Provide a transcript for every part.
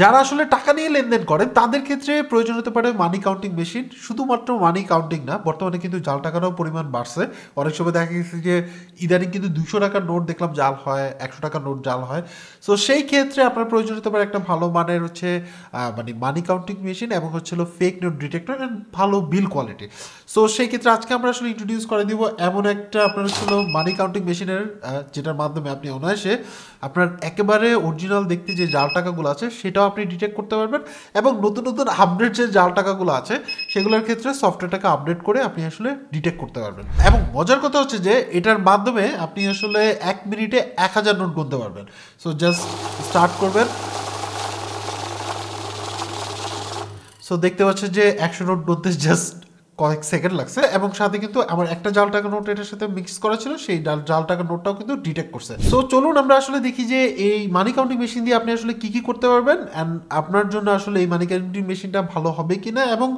যারা আসলে টাকা নিয়ে লেনদেন করেন, তাদের ক্ষেত্রে প্রয়োজন হতে পারে মানি কাউন্টিং মেশিন শুধুমাত্র মানি কাউন্টিং না, বর্তমানে কিন্তু জাল টাকারও পরিমাণ বাড়ছে। অনেক সময় দেখা গেছে যে, ইদানিং কিন্তু দুশো টাকার নোট দেখলাম জাল হয়, একশো টাকার নোট জাল হয়। সো সেই ক্ষেত্রে আপনার প্রয়োজন হতে পারে একটা ভালো মানের হচ্ছে মানে মানি কাউন্টিং মেশিন এবং হচ্ছে ফেক নোট ডিটেক্টর অ্যান্ড ভালো বিল কোয়ালিটি সো সেই ক্ষেত্রে আজকে আমরা আসলে ইন্ট্রোডিউস করে দিব এমন একটা আপনার হচ্ছে হলো মানি কাউন্টিং মেশিনের যেটার মাধ্যমে আপনি অনায়াসে আপনার একেবারে অরিজিনাল দেখতে যে জাল টাকাগুলো আছে, সেটাও আপনি ডিটেক্ট করতে পারবেন এবং নতুন নতুন আপডেট যে জাল টাকাগুলো আছে, সেগুলোর ক্ষেত্রে সফটওয়্যারটাকে আপডেট করে আপনি আসলে ডিটেক্ট করতে পারবেন। এবং মজার কথা হচ্ছে যে, এটার মাধ্যমে আপনি আসলে এক মিনিটে এক হাজার নোট গুনতে পারবেন। সো জাস্ট স্টার্ট করবেন। সো দেখতে পাচ্ছেন যে একশো নোট গুনতে জাস্ট কয়েক সেকেন্ড লাগছে এবং সাথে কিন্তু আমার একটা জাল টাকা নোট এটার সাথে মিক্স করা ছিল, সেই জাল টাকা নোটটাও কিন্তু ডিটেক্ট করছে। সো চলুন আমরা আসলে দেখি যে এই মানি কাউন্টিং মেশিন দিয়ে আপনি আসলে কি কি করতে পারবেন অ্যান্ড আপনার জন্য আসলে এই মানি কাউন্টিং মেশিনটা ভালো হবে কিনা এবং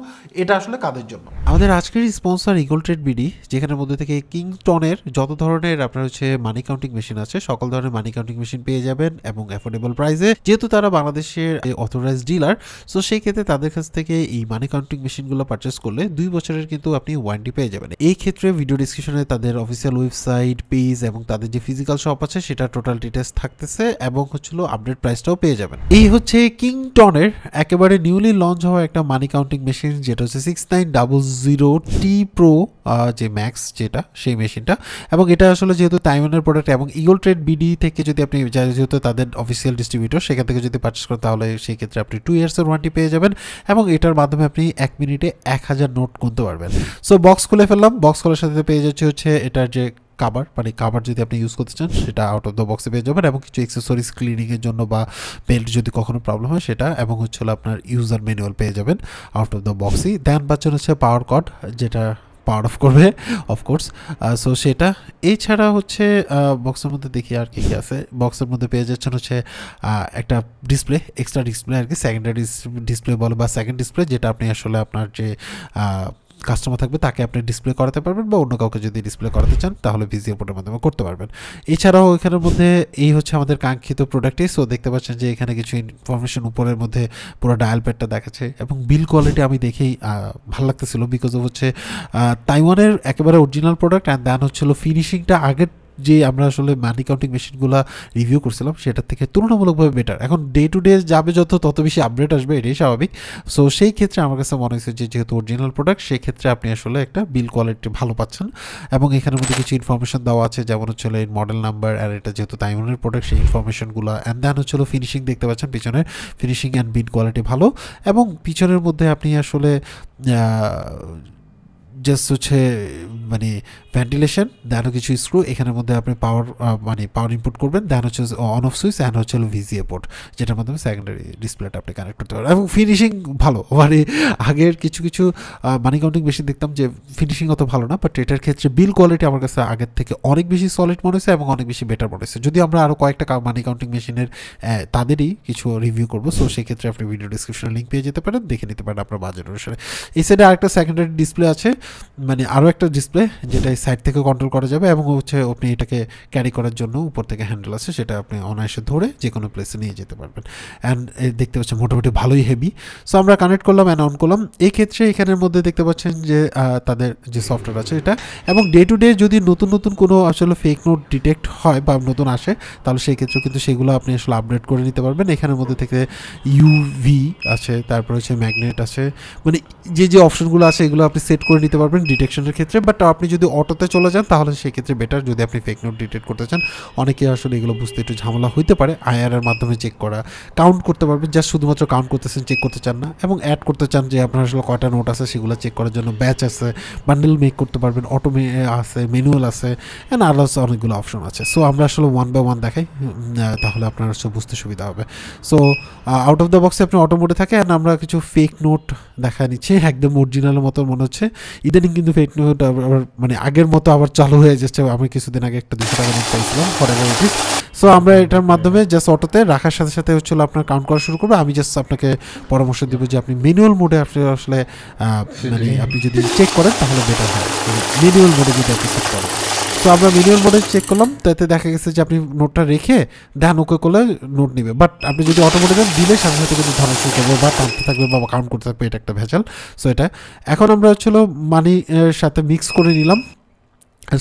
এটা আসলে কাদের জন্য? আমাদের আজকের স্পন্সর ইগল ট্রেড বিডি যেখানের মধ্যে থেকে কিংটনের যত ধরনের আপনার হচ্ছে মানি কাউন্টিং মেশিন আছে, সকল ধরনের মানি কাউন্টিং মেশিন পেয়ে যাবেন এবং অ্যাফোর্ডেবল প্রাইসে যেহেতু তারা বাংলাদেশের অথরাইজ ডিলার সো সেই ক্ষেত্রে তাদের কাছ থেকে এই মানি কাউন্টিং মেশিনগুলো পারচেস করলে দুই বছরের কিন্তু আপনি ওয়ারেন্টি পেয়ে যাবেন। এই ক্ষেত্রে ভিডিও ডিসক্রিপশনে তাদের অফিসিয়াল ওয়েবসাইট পেজ এবং তাদের যে ফিজিক্যাল শপ আছে, সেটা টোটাল ডিটেলস থাকতেছে এবং হচ্ছিল আপডেট প্রাইসটাও পেয়ে যাবেন। এই হচ্ছে কিংটনের একেবারে নিউলি লঞ্চ হওয়া একটা মানি কাউন্টিং মেশিন যেটা হচ্ছে six nine double zero T pro যে ম্যাক্স যেটা, সেই মেশিনটা। এবং এটা আসলে যেহেতু তাইওয়ানের প্রোডাক্ট এবং ইগল ট্রেড বিডি থেকে যদি আপনি যেহেতু তাদের অফিসিয়াল ডিস্ট্রিবিউটর সেখান থেকে যদি পারচেস করেন, তাহলে সেই ক্ষেত্রে আপনি টু ইয়ার্সের ওয়ারেন্টি পেয়ে যাবেন। এবং এটার মাধ্যমে আপনি এক মিনিটে এক হাজার নোট গুনতে পারবেন। সো বক্স খুলে ফেললাম। বক্স খোলার সাথে পেয়ে যাচ্ছে হচ্ছে এটার যে কাবার মানে কাবার যদি আপনি ইউজ করতে চান, সেটা আউট অফ দ্য বক্সে পেয়ে যাবেন এবং কিছু এক্সেসরিজ ক্লিনিংয়ের জন্য বা বেল্ট যদি কখনো প্রবলেম হয়, সেটা এবং হচ্ছে আপনার ইউজার ম্যানুয়াল পেয়ে যাবেন আউট অফ দ্য বক্সই দেন পাচ্ছেন হচ্ছে পাওয়ার কট যেটা পাওয়ার অফ করবে অফকোর্স সো সেটা, এছাড়া হচ্ছে বক্সের মধ্যে দেখি আর কি কি আছে। বক্সের মধ্যে পেয়ে যাচ্ছেন হচ্ছে একটা ডিসপ্লে এক্সট্রা ডিসপ্লে আর কি সেকেন্ডারি ডিসপ্লে বলো বা সেকেন্ড ডিসপ্লে যেটা আপনি আসলে আপনার যে কাস্টমার থাকবে, তাকে আপনি ডিসপ্লে করাতে পারবেন বা অন্য কাউকে যদি ডিসপ্লে করাতে চান, তাহলে ভিজিও পোর্টের মাধ্যমে করতে পারবেন। এছাড়াও এখানের মধ্যে এই হচ্ছে আমাদের কাঙ্ক্ষিত প্রোডাক্টই সো দেখতে পাচ্ছেন যে এখানে কিছু ইনফরমেশন উপরের মধ্যে পুরো ডায়াল প্যাডটা দেখাচ্ছে এবং বিল কোয়ালিটি আমি দেখেই ভালো লাগতেছিল বিকজ অফ হচ্ছে তাইওয়ানের একেবারে অরিজিনাল প্রোডাক্ট অ্যান্ড দেন হচ্ছিল ফিনিশিংটা আগের যে আমরা আসলে মানি কাউন্টিং মেশিনগুলো রিভিউ করছিলাম, সেটার থেকে তুলনামূলকভাবে বেটার এখন ডে টু ডে যাবে যত, তত বেশি আপডেট আসবে, এটাই স্বাভাবিক। সো সেই ক্ষেত্রে আমার কাছে মনে হয়েছে যে, যেহেতু অরিজিনাল প্রোডাক্ট সেই ক্ষেত্রে আপনি আসলে একটা বিল কোয়ালিটি ভালো পাচ্ছেন। এবং এখানের মধ্যে কিছু ইনফরমেশন দেওয়া আছে, যেমন হচ্ছে এর মডেল নাম্বার আর এটা যেহেতু তাইমনের প্রোডাক্ট সেই ইনফরমেশনগুলো অ্যান্ড দেন হচ্ছে ফিনিশিং দেখতে পাচ্ছেন পিছনের ফিনিশিং অ্যান্ড বিল কোয়ালিটি ভালো। এবং পিছনের মধ্যে আপনি আসলে জাস্ট হচ্ছে মানে ভেন্টিলেশন দেন কিছু স্ক্রু এখানের মধ্যে আপনি পাওয়ার মানে পাওয়ার ইনপুট করবেন দেন হচ্ছে অন অফ সুইচ অ্যান্ড হচ্ছে ভিজিএ পোর্ট যেটার মাধ্যমে সেকেন্ডারি ডিসপ্লেটা আপনি কানেক্ট করতে পারেন। এবং ফিনিশিং ভালো মানে আগের কিছু কিছু মানি কাউন্টিং মেশিন দেখতাম যে ফিনিশিং অত ভালো না বাট এটার ক্ষেত্রে বিল কোয়ালিটি আমার কাছে আগের থেকে অনেক বেশি সলিড মনে হয়েছে, এবং অনেক বেশি বেটার মনে হয়েছে। যদি আমরা আরও কয়েকটা মানি কাউন্টিং মেশিনের তাদেরই কিছু রিভিউ করব সো সেক্ষেত্রে আপনি ভিডিও ডিসক্রিপশনে লিঙ্ক পেয়ে যেতে পারেন, দেখে নিতে পারেন আপনার বাজেট অনুসারে। এই সাইডে আরেকটা সেকেন্ডারি ডিসপ্লে আছে মানে আরও একটা ডিসপ্লে যেটা সাইড থেকে কন্ট্রোল করা যাবে এবং হচ্ছে আপনি এটাকে ক্যারি করার জন্য উপর থেকে হ্যান্ডেল আছে, সেটা আপনি অনায়াসে ধরে যে কোনো প্লেসে নিয়ে যেতে পারবেন। অ্যান্ড দেখতে পাচ্ছেন মোটামুটি ভালোই হেভি সো আমরা কানেক্ট করলাম অ্যান্ড অন করলাম। এই ক্ষেত্রে এখানের মধ্যে দেখতে পাচ্ছেন যে তাদের যে সফটওয়্যার আছে এটা এবং ডে টু ডে যদি নতুন নতুন কোনো আসলে ফেক নোট ডিটেক্ট হয় বা নতুন আসে, তাহলে সেই ক্ষেত্রে কিন্তু সেগুলো আপনি আসলে আপডেট করে নিতে পারবেন। এখানের মধ্যে থেকে ইউভি আছে, তারপর হচ্ছে ম্যাগনেট আছে। মানে যে যে অপশনগুলো আছে, এগুলো আপনি সেট করে নিতে পারবেন ডিটেকশনের ক্ষেত্রে বাট আপনি যদি অটোতে চলে যান, তাহলে সেক্ষেত্রে বেটার যদি আপনি ফেক নোট ডিটেক্ট করতে চান। অনেকে আসলে এগুলো বুঝতে একটু ঝামেলা হইতে পারে। আইআর এর মাধ্যমে চেক করা কাউন্ট করতে পারবেন জাস্ট শুধুমাত্র কাউন্ট করতেছেন চেক করতে চান না, এবং অ্যাড করতে চান যে আপনার আসলে কয়টা নোট আছে, সেগুলো চেক করার জন্য ব্যাচ আছে বান্ডেল মেক করতে পারবেন অটো আছে ম্যানুয়াল আছে অ্যান্ড আদার্স অনেকগুলো অপশন আছে। সো আমরা আসলে ওয়ান বাই ওয়ান দেখাই তাহলে আপনার হচ্ছে বুঝতে সুবিধা হবে। সো আউট অফ দ্য বক্সে আপনি অটো মোডে থাকে অ্যান্ড আমরা কিছু ফেক নোট দেখা নিচ্ছি, একদম অরিজিনালের মতো মনে হচ্ছে। ইদানিং কিন্তু ফেক নোট আবার মানে আগের মতো আবার চালু হয়ে যাচ্ছে। আমি কিছুদিন আগে একটা দুশো টাকা নোট চাইছিলাম ফর এভার রুপিস সো আমরা এটার মাধ্যমে জাস্ট অটোতে রাখার সাথে সাথে হচ্ছে আপনার কাউন্ট করা শুরু করবে। আমি জাস্ট আপনাকে পরামর্শ দেবো যে আপনি ম্যানুয়াল মোডে আপনি আসলে মানে আপনি যদি চেক করেন তাহলে বেটার হয়। ম্যানুয়াল মোডে যদি আপনি চেক করেন। তো আমরা ম্যানুয়াল মোডে চেক করলাম। তাতে দেখা গেছে যে আপনি নোটটা রেখে ডান ওকে করলে নোট নেবে। বাট আপনি যদি অটোমেটিক দিলে সাথে সাথে কিন্তু ধরা শুরু করব বা টানতে থাকবে বা কাউন্ট করতে থাকবে, এটা একটা ভেজাল। সো এটা। এখন আমরা হচ্ছিল মানি এর সাথে মিক্স করে নিলাম।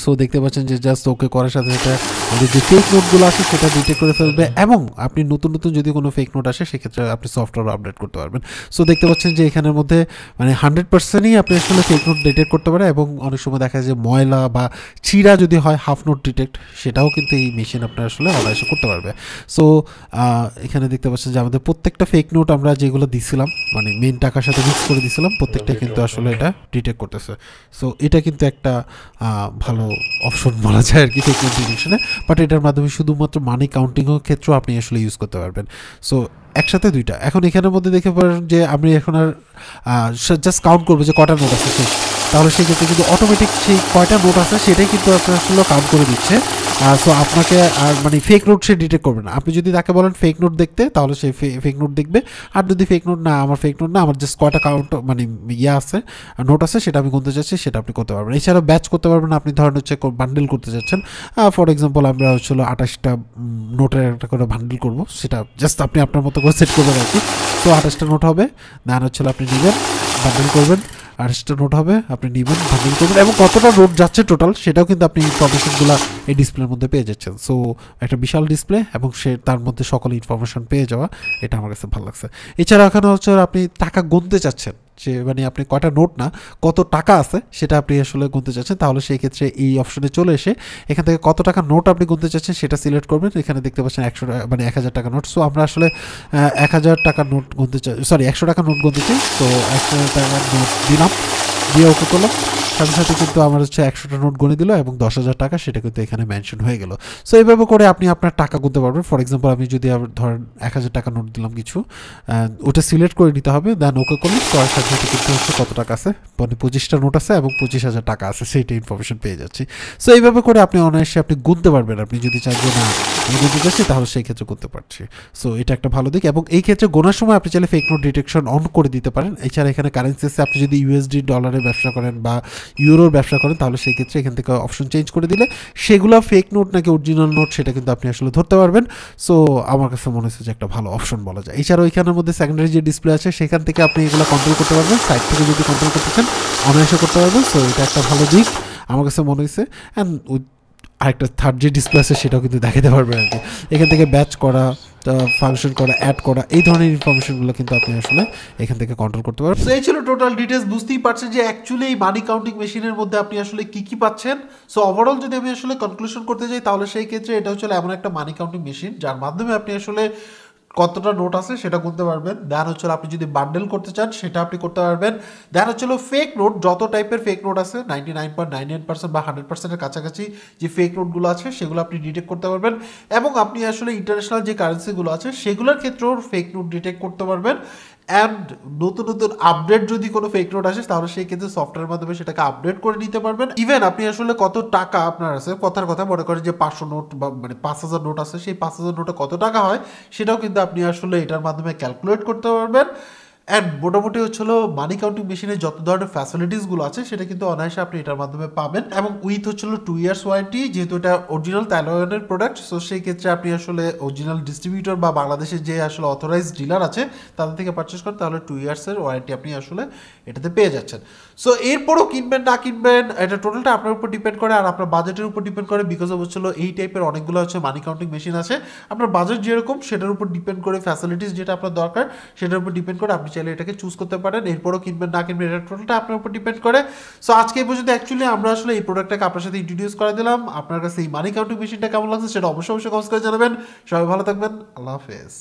সো দেখতে পাচ্ছেন যে জাস্ট ওকে করার সাথে সাথে আমাদের যে ফেক নোটগুলো আছে সেটা ডিটেক্ট করে ফেলবে এবং আপনি নতুন নতুন যদি কোনো ফেক নোট আসে, সেক্ষেত্রে আপনি সফটওয়্যার আপডেট করতে পারবেন। সো দেখতে পাচ্ছেন যে এখানের মধ্যে মানে হান্ড্রেড পার্সেন্টই আপনি আসলে ফেক নোট ডিটেক্ট করতে পারে এবং অনেক সময় দেখা যায় যে ময়লা বা চিরা যদি হয় হাফ নোট ডিটেক্ট সেটাও কিন্তু এই মেশিন আপনার আসলে অনায়াসে করতে পারবে। সো এখানে দেখতে পাচ্ছেন যে আমাদের প্রত্যেকটা ফেক নোট আমরা যেগুলো দিছিলাম মানে মেন টাকার সাথে মিক্স করে দিছিলাম, প্রত্যেকটা কিন্তু আসলে এটা ডিটেক্ট করতেছে। সো এটা কিন্তু একটা ভালো অপশন বলা যায় আর কি ফেক নোট ডিটেকশনে বাট এটার মাধ্যমে শুধুমাত্র মানি কাউন্টিংয়ের ক্ষেত্রেও আপনি আসলে ইউজ করতে পারবেন। সো একসাথে দুইটা। এখন এখানের মধ্যে দেখে পারেন যে আমি এখন আর জাস্ট কাউন্ট করব যে কটা নোট আছে তাহলে সেক্ষেত্রে কিন্তু অটোমেটিক সেই কয়টা নোট আছে সেটাই কিন্তু আপনার আসলে কাউন্ট করে দিচ্ছে। সো আপনাকে, আর মানে ফেক নোট সে ডিটেক্ট করবে না। আপনি যদি তাকে বলেন ফেক নোট দেখতে, তাহলে সে ফেক নোট দেখবে। আর যদি ফেক নোট না, আমার ফেক নোট না, আমার জাস্ট কয়টা কাউন্ট মানে ইয়ে আছে নোট আছে, সেটা আমি গুনতে চাচ্ছি, সেটা আপনি করতে পারবেন। এছাড়াও ব্যাচ করতে পারবেন আপনি ধরেন হচ্ছে বান্ডেল করতে চাচ্ছেন। ফর এক্সাম্পল আমরা হচ্ছে আঠাশটা নোটের একটা করে বান্ডেল করব। সেটা জাস্ট আপনি আপনার মতো করে সেট করবেন আর কি। তো আঠাশটা নোট হবে দেন হচ্ছে আপনি নেবেন বান্ডেল করবেন। আঠাশটা নোট হবে, আপনি নেবেন ভাগিং করবেন, এবং কতটা নোট যাচ্ছে টোটাল সেটাও কিন্তু আপনি ইনফরমেশনগুলো এই ডিসপ্লের মধ্যে পেয়ে যাচ্ছেন। সো একটা বিশাল ডিসপ্লে এবং সে তার মধ্যে সকল ইনফরমেশন পেয়ে যাওয়া, এটা আমার কাছে ভালো লাগছে। এছাড়া এখানে হচ্ছে আপনি টাকা গুনতে চাচ্ছেন। যে মানে আপনি কয়টা নোট না, কত টাকা আছে সেটা আপনি আসলে গুনতে চাচ্ছেন, তাহলে সেই ক্ষেত্রে এই অপশনে চলে এসে এখান থেকে কত টাকা নোট আপনি গুনতে চাচ্ছেন সেটা সিলেক্ট করবেন, এখানে দেখতে পাচ্ছেন একশো মানে এক হাজার টাকা নোট। সো আমরা আসলে এক হাজার টাকা নোট গুনতে চাই সরি, একশো টাকা নোট গুনতে চাই, তো একশো টাকা নোট দিলাম, দিয়ে ওকে করলাম। সাথে সাথে কিন্তু আমার হচ্ছে একশোটা নোট গণে দিল এবং দশ হাজার টাকা সেটা কিন্তু এখানে মেনশন হয়ে গেল। সো এইভাবে করে আপনি আপনার টাকা গুনতে পারবেন। ফর এক্সাম্পল আমি যদি ধরেন এক হাজার টাকা নোট দিলাম কিছু ওটা সিলেক্ট করে নিতে হবে দেন ওকে করলে করার সাথে সাথে কিন্তু হচ্ছে কত টাকা আছে? মানে পঁচিশটা নোট আছে এবং পঁচিশ হাজার টাকা আছে, সেইটা ইনফরমেশন পেয়ে যাচ্ছি। সো এইভাবে করে আপনি অনায়াসে আপনি গুনতে পারবেন। আপনি যদি চান যে না, আমি গুনতে চাচ্ছি, তাহলে সেই ক্ষেত্রে করতে পারছি। সো এটা একটা ভালো দিক এবং এই ক্ষেত্রে গোনার সময় আপনি চাইলে ফেক নোট ডিটেকশন অন করে দিতে পারেন। এছাড়া এখানে কারেন্সিসে আপনি যদি ইউএসডি ডলারের ব্যবসা করেন বা ইউরোর ব্যবসা করেন, তাহলে সেই ক্ষেত্রে এখান থেকে অপশন চেঞ্জ করে দিলে সেগুলো ফেক নোট নাকি অরিজিনাল নোট সেটা কিন্তু আপনি আসলে ধরতে পারবেন। সো আমার কাছে মনে হচ্ছে যে একটা ভালো অপশন বলা যায়। এছাড়াও এখানের মধ্যে সেকেন্ডারি যে ডিসপ্লে আছে, সেখান থেকে আপনি এগুলো কন্ট্রোল করতে পারবেন। সাইড থেকে যদি কন্ট্রোল করতে চান, অনায়াসে করতে পারবেন। সো এটা একটা ভালো দিক, আমার কাছে মনে হয়েছে অ্যান্ড আরেকটা থার্ড যে ডিসপ্লে আছে, সেটাও কিন্তু দেখাতে পারবেন আর কি। এখান থেকে ব্যাচ করা ফাংশন করা অ্যাড করা, এই ধরনের ইনফরমেশনগুলো কিন্তু আপনি আসলে এখান থেকে কন্ট্রোল করতে পারবেন। সো এই ছিল টোটাল ডিটেলস বুঝতেই পারছেন যে অ্যাকচুয়ালি এই মানি কাউন্টিং মেশিনের মধ্যে আপনি আসলে কি কি পাচ্ছেন। সো ওভারঅল যদি আমি আসলে কনক্লুশন করতে যাই, তাহলে সেই ক্ষেত্রে এটা হচ্ছে এমন একটা মানি কাউন্টিং মেশিন যার মাধ্যমে আপনি আসলে কতটা নোট আছে সেটা গুনতে পারবেন। দেন হচ্ছে আপনি যদি বান্ডেল করতে চান, সেটা আপনি করতে পারবেন। দেন হচ্ছে ফেক নোট যত টাইপের ফেক নোট আছে নাইনটি নাইন নাইন বা হান্ড্রেড পার্সেন্টের কাছাকাছি যে ফেক নোটগুলো আছে, সেগুলো আপনি ডিটেক্ট করতে পারবেন। এবং আপনি আসলে ইন্টারন্যাশনাল যে কারেন্সিগুলো আছে, সেগুলোর ক্ষেত্রেও ফেক নোট ডিটেক্ট করতে পারবেন। অ্যান্ড নতুন নতুন আপডেট যদি কোনো ফেক নোট আসে, তাহলে সেই ক্ষেত্রে সফটওয়্যার মাধ্যমে সেটাকে আপডেট করে নিতে পারবেন। ইভেন আপনি আসলে কত টাকা আপনার আছে, কথার কথা মনে করেন যে পাঁচশো নোট বা মানে পাঁচ হাজার নোট আছে, সেই পাঁচ হাজার নোটে কত টাকা হয়, সেটাও কিন্তু আপনি আসলে এটার মাধ্যমে ক্যালকুলেট করতে পারবেন। অ্যান্ড মোটামুটি হচ্ছিল মানি কাউন্টিং মেশিনে যত ধরনের ফ্যাসিলিটিসগুলো আছে, সেটা কিন্তু অনায়াসে আপনি এটার মাধ্যমে পাবেন। এবং উইথ হচ্ছিল টু ইয়ার্স ওয়ারেন্টি যেহেতু এটা অরিজিনাল তাইওয়ানের প্রোডাক্ট সো সেই ক্ষেত্রে আপনি আসলে অরিজিনাল ডিস্ট্রিবিউটর বা বাংলাদেশের যে আসলে অথরাইজ ডিলার আছে, তাদের থেকে পারচেস করেন, তাহলে টু ইয়ার্সের ওয়ারেন্টি আপনি আসলে এটাতে পেয়ে যাচ্ছেন। সো এরপরও কিনবেন, না কিনবেন, এটা টোটালটা আপনার উপর ডিপেন্ড করে আর আপনার বাজেটের উপর ডিপেন্ড করে বিকজ অফ হচ্ছিল এই টাইপের অনেকগুলো হচ্ছে মানি কাউন্টিং মেশিন আছে। আপনার বাজেট যেরকম, সেটার উপর ডিপেন্ড করে ফ্যাসিলিটিস যেটা আপনার দরকার, সেটার উপর ডিপেন্ড করে আপনি চাইলে এটাকে চুজ করতে পারেন, এরপরও কিনবেন না কিনবেন, এটা টোটালটা আপনার উপর ডিপেন্ড করে। সো আজকে এই পর্যন্ত অ্যাকচুয়ালি আমরা আসলে এই প্রোডাক্টটাকে আপনার সাথে ইন্ট্রোডিউস করে দিলাম। আপনার কাছে এই মানি কাউন্টিং মেশিনটা কেমন লাগছে সেটা অবশ্যই অবশ্যই কমেন্ট করে জানাবেন। সবাই ভালো থাকবেন, আল্লাহ হাফেজ।